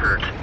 gotta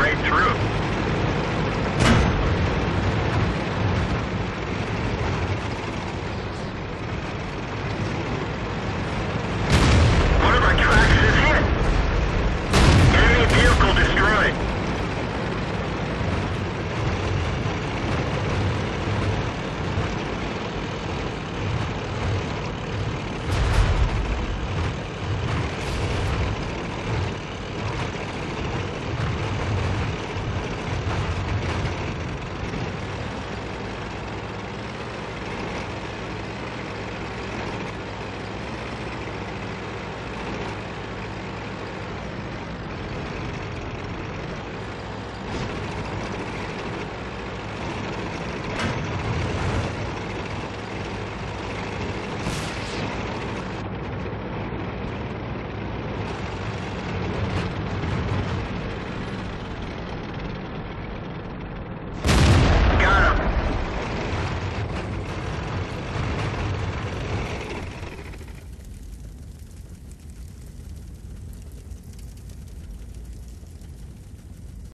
right through.